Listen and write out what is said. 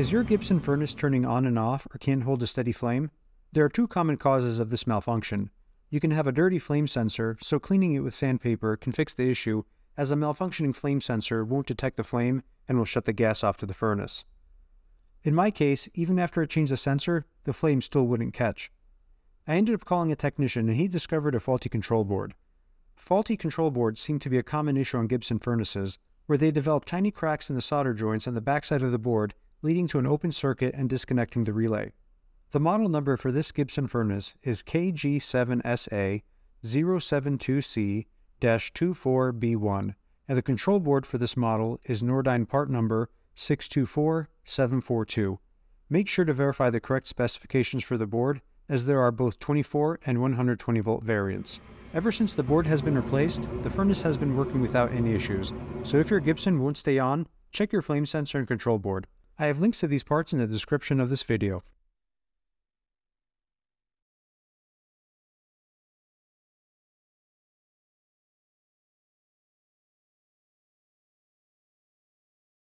Is your Gibson furnace turning on and off or can't hold a steady flame? There are two common causes of this malfunction. You can have a dirty flame sensor, so cleaning it with sandpaper can fix the issue, as a malfunctioning flame sensor won't detect the flame and will shut the gas off to the furnace. In my case, even after I changed the sensor, the flame still wouldn't catch. I ended up calling a technician and he discovered a faulty control board. Faulty control boards seem to be a common issue on Gibson furnaces, where they develop tiny cracks in the solder joints on the backside of the board, leading to an open circuit and disconnecting the relay. The model number for this Gibson furnace is KG7SA072C-24B1, and the control board for this model is Nordyne part number 624742. Make sure to verify the correct specifications for the board, as there are both 24 and 120 volt variants. Ever since the board has been replaced, the furnace has been working without any issues, so if your Gibson won't stay on, check your flame sensor and control board. I have links to these parts in the description of this video.